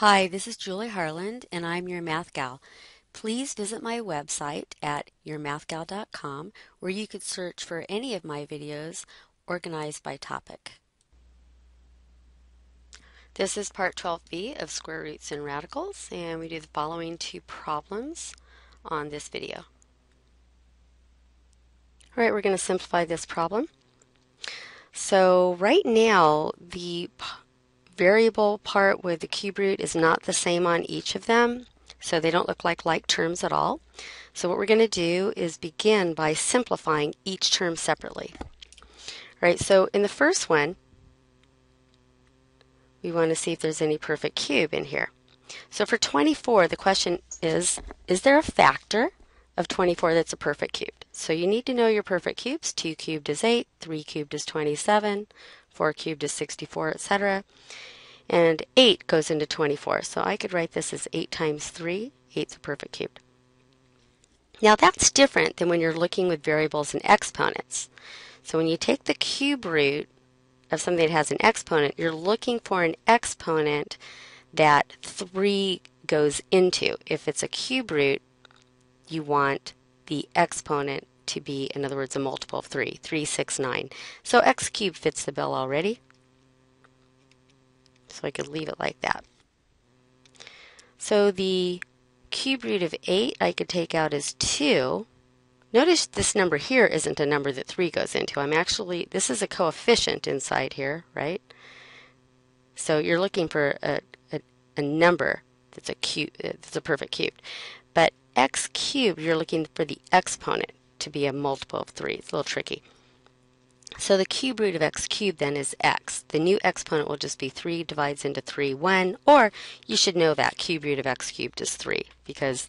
Hi, this is Julie Harland, and I'm your Math Gal. Please visit my website at yourmathgal.com where you could search for any of my videos organized by topic. This is part 12b of square roots and radicals, and we do the following two problems on this video. All right, we're going to simplify this problem. So right now, the variable part with the cube root is not the same on each of them, so they don't look like like terms at all. So what we're going to do is begin by simplifying each term separately. All right, so in the first one, we want to see if there's any perfect cube in here. So for 24, the question is, is there a factor of 24 that's a perfect cube? So you need to know your perfect cubes. 2 cubed is 8, 3 cubed is 27, 4 cubed is 64, etc. And 8 goes into 24. So I could write this as 8 times 3. 8 is a perfect cube. Now that's different than when you're looking with variables and exponents. So when you take the cube root of something that has an exponent, you're looking for an exponent that 3 goes into. If it's a cube root, you want the exponent to be, in other words, a multiple of 3, 3, 6, 9. So x cubed fits the bill already. So I could leave it like that. So the cube root of 8 I could take out as 2. Notice this number here isn't a number that 3 goes into. I'm actually, this is a coefficient inside here, right? So you're looking for a, a, a number that's a cube, uh, that's a perfect cube. But x cubed, you're looking for the exponent to be a multiple of 3. It's a little tricky. So the cube root of x cubed then is x. The new exponent will just be 3 divides into 3 when, or you should know that cube root of x cubed is 3 because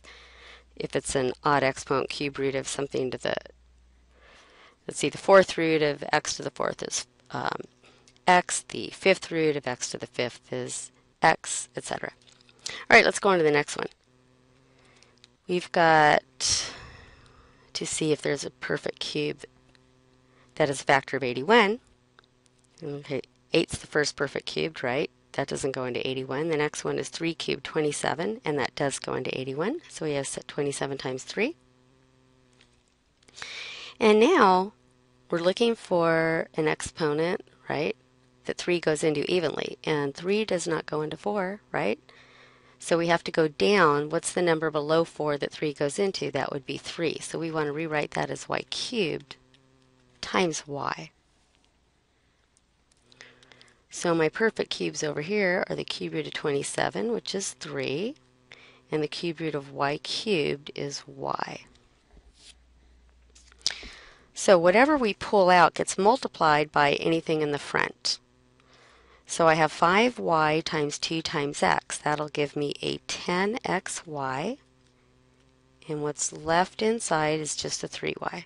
if it's an odd exponent cube root of something to the, let's see, the fourth root of x to the fourth is um, x, the fifth root of x to the fifth is x, etc. All right, let's go on to the next one. We've got to see if there's a perfect cube that is a factor of 81. Okay, 8's the first perfect cubed, right? That doesn't go into 81. The next one is 3 cubed, 27, and that does go into 81. So we have 27 times 3. And now we're looking for an exponent, right, that 3 goes into evenly. And 3 does not go into 4, right? So we have to go down. What's the number below 4 that 3 goes into? That would be 3. So we want to rewrite that as y cubed times y. So my perfect cubes over here are the cube root of 27, which is 3, and the cube root of y cubed is y. So whatever we pull out gets multiplied by anything in the front. So I have 5y times 2 times x. That'll give me a 10xy. And what's left inside is just a 3y.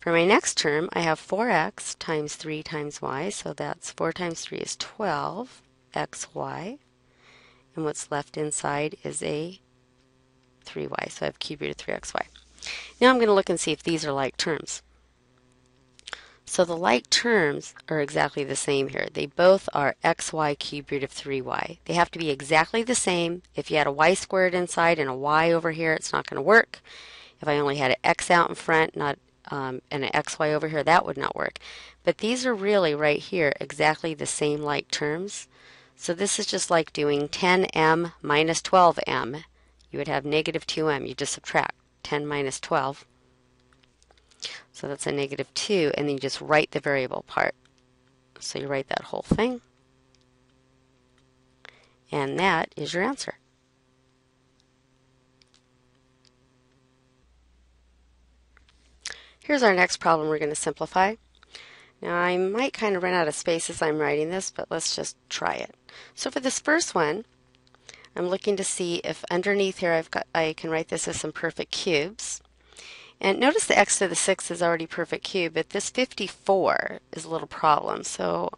For my next term, I have 4x times 3 times y. So that's 4 times 3 is 12xy. And what's left inside is a 3y. So I have cube root of 3xy. Now I'm going to look and see if these are like terms. So the like terms are exactly the same here. They both are xy cubed root of 3y. They have to be exactly the same. If you had a y squared inside and a y over here, it's not going to work. If I only had an x out in front not um, and an xy over here, that would not work. But these are really right here exactly the same like terms. So this is just like doing 10m minus 12m. You would have negative 2m. You just subtract 10 minus 12. So that's a negative 2, and then you just write the variable part. So you write that whole thing. And that is your answer. Here's our next problem we're going to simplify. Now I might kind of run out of space as I'm writing this, but let's just try it. So for this first one, I'm looking to see if underneath here I've got I can write this as some perfect cubes. And notice the x to the 6 is already perfect cube, but this 54 is a little problem. So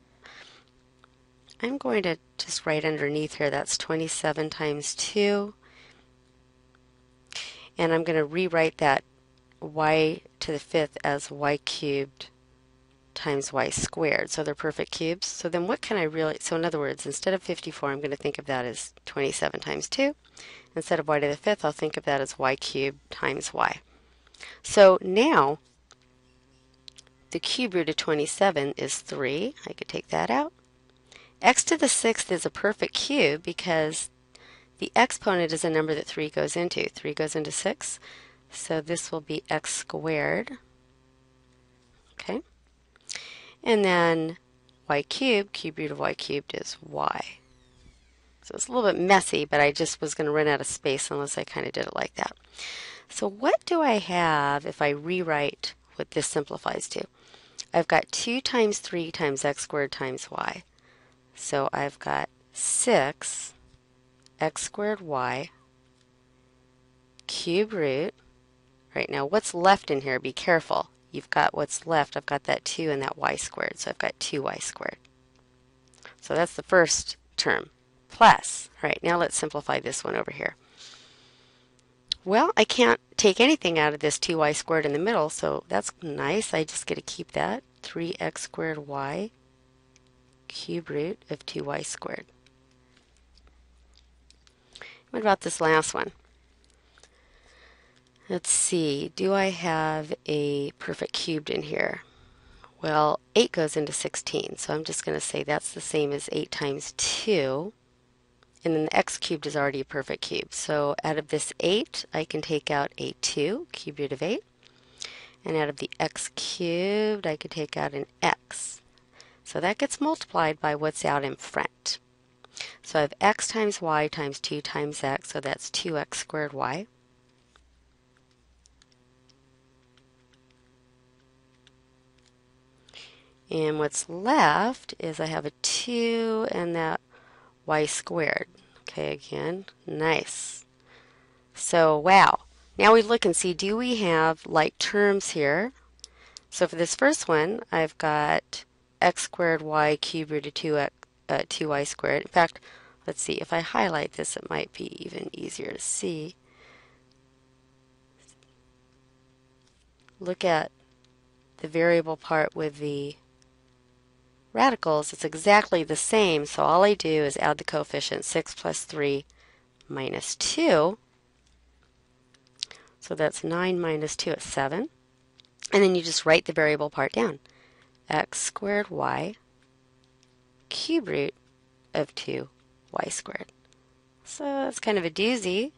I'm going to just write underneath here, that's 27 times 2. And I'm going to rewrite that y to the fifth as y cubed times y squared. So they're perfect cubes. So then what can I really, so in other words, instead of 54, I'm going to think of that as 27 times 2. Instead of y to the fifth, I'll think of that as y cubed times y. So now, the cube root of 27 is 3. I could take that out. x to the sixth is a perfect cube because the exponent is a number that 3 goes into. 3 goes into 6. So this will be x squared. Okay. And then y cubed, cube root of y cubed is y. So it's a little bit messy, but I just was going to run out of space unless I kind of did it like that. So what do I have if I rewrite what this simplifies to? I've got 2 times 3 times x squared times y. So I've got 6 x squared y cube root. Right now, what's left in here? Be careful. You've got what's left. I've got that 2 and that y squared. So I've got 2y squared. So that's the first term. Plus, all right, now let's simplify this one over here. Well, I can't take anything out of this 2y squared in the middle, so that's nice. I just get to keep that. 3x squared y cube root of 2y squared. What about this last one? Let's see, do I have a perfect cubed in here? Well, 8 goes into 16, so I'm just going to say that's the same as 8 times 2. And then the x cubed is already a perfect cube. So out of this 8, I can take out a 2, cube root of 8. And out of the x cubed, I could take out an x. So that gets multiplied by what's out in front. So I have x times y times 2 times x, so that's 2x squared y. And what's left is I have a 2 and that y squared. Okay, again, nice. So, wow. Now we look and see, do we have like terms here? So for this first one, I've got x squared y cubed root of 2x, uh, 2y squared. In fact, let's see, if I highlight this, it might be even easier to see. Look at the variable part with the radicals, it's exactly the same. So all I do is add the coefficient 6 plus 3 minus 2. So that's 9 minus 2 is 7. And then you just write the variable part down. x squared y cube root of 2 y squared. So that's kind of a doozy. A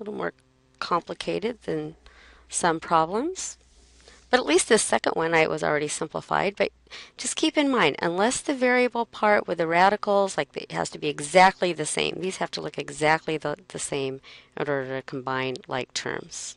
little more complicated than some problems. But at least this second one I was already simplified. But just keep in mind, unless the variable part with the radicals, like it has to be exactly the same. These have to look exactly the, the same in order to combine like terms.